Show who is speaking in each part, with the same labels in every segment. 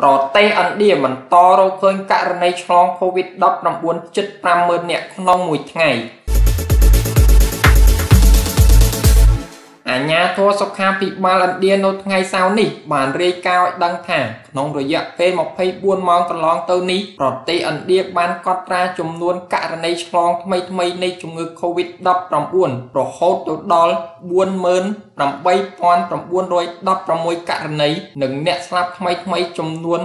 Speaker 1: ប្រទេសឥណ្ឌាបន្តរកឃើញករណីឆ្លង COVID-19 ជិត50,000នាក់ក្នុងមួយថ្ងៃអាជ្ញាធរសុខាភិបាលឥណ្ឌានៅថ្ងៃសៅរ៍នេះ បានរាយការណ៍ឲ្យដឹងថាក្នុងរយៈពេល24ម៉ោងកន្លងទៅនេះប្រទេសឥណ្ឌាបានកត់ត្រាចំនួនករណីឆ្លងថ្មីៗនៃជំងឺ Covid-19 រហូតទៅដល់48916ករណីនិងអ្នកស្លាប់ថ្មីៗចំនួន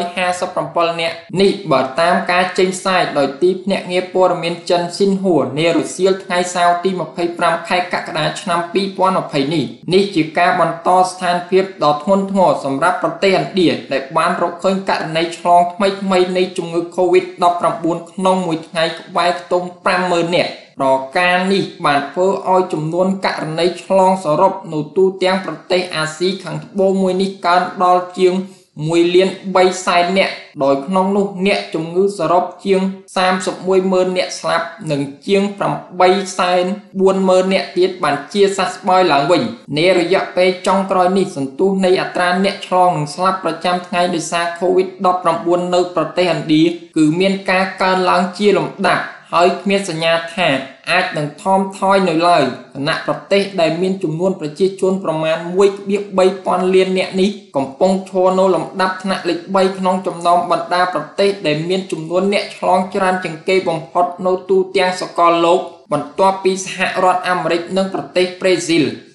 Speaker 1: 757នាក់នេះបើតាមការចេញផ្សាយដោយទីភ្នាក់ងារព័ត៌មានចិនស៊ីនហួរនារុស្ស៊ីលថ្ងៃសៅរ៍ទី25ខែកក្កដាឆ្នាំ2020នេះនេះជាការបន្តស្ថានភាពដ៏ធ្ងន់ធ្ងរសម្រាប់ប្រទេសឥណ្ឌាដែលបានរកឃើញករណីឆ្លងថ្មីៗនៃជំងឺ Covid-19 ក្នុងមួយថ្ងៃក្បែរខ្ទង់50000នាក់ប្រការនេះបានធ្វើឲ្យចំនួនករណីឆ្លងសរុបនៅទូទាំងប្រទេសអាស៊ីខាងត្បូងមួយនេះកើនដល់ជាង1លាន3សែននាក់ដោយក្នុងនោះអ្នកជំងឺសរុបជាង31ម៉ឺនអ្នកស្លាប់និងជាង8សែន4ម៉ឺនអ្នកទៀតបានជាសះស្បើយឡើងវិញនារយៈពេលចុងក្រោយនេះសន្ទុះនៃអត្រាអ្នកឆ្លងនិងស្លាប់ប្រចាំថ្ងៃដោយសារ COVID-19 នៅប្រទេសឥណ្ឌាគឺមានការកើនឡើងជាលំដាប់ ហើយគ្មានសញ្ញាថាអាចនឹងថមថយនៅឡើយគណៈប្រទេសដែលមានចំនួនប្រជាជនប្រមាណ1.3000លាននាក់នេះកំពុងឈរនៅលំដាប់ថ្នាក់លេខ3ក្នុងចំណោមបណ្ដាប្រទេសដែលមានចំនួនអ្នកឆ្លងច្រើនជាងគេបំផុតនៅទូទាំងសកលលោកបន្ទាប់ពីសហរដ្ឋអាមេរិកនិងប្រទេសប្រេស៊ីល។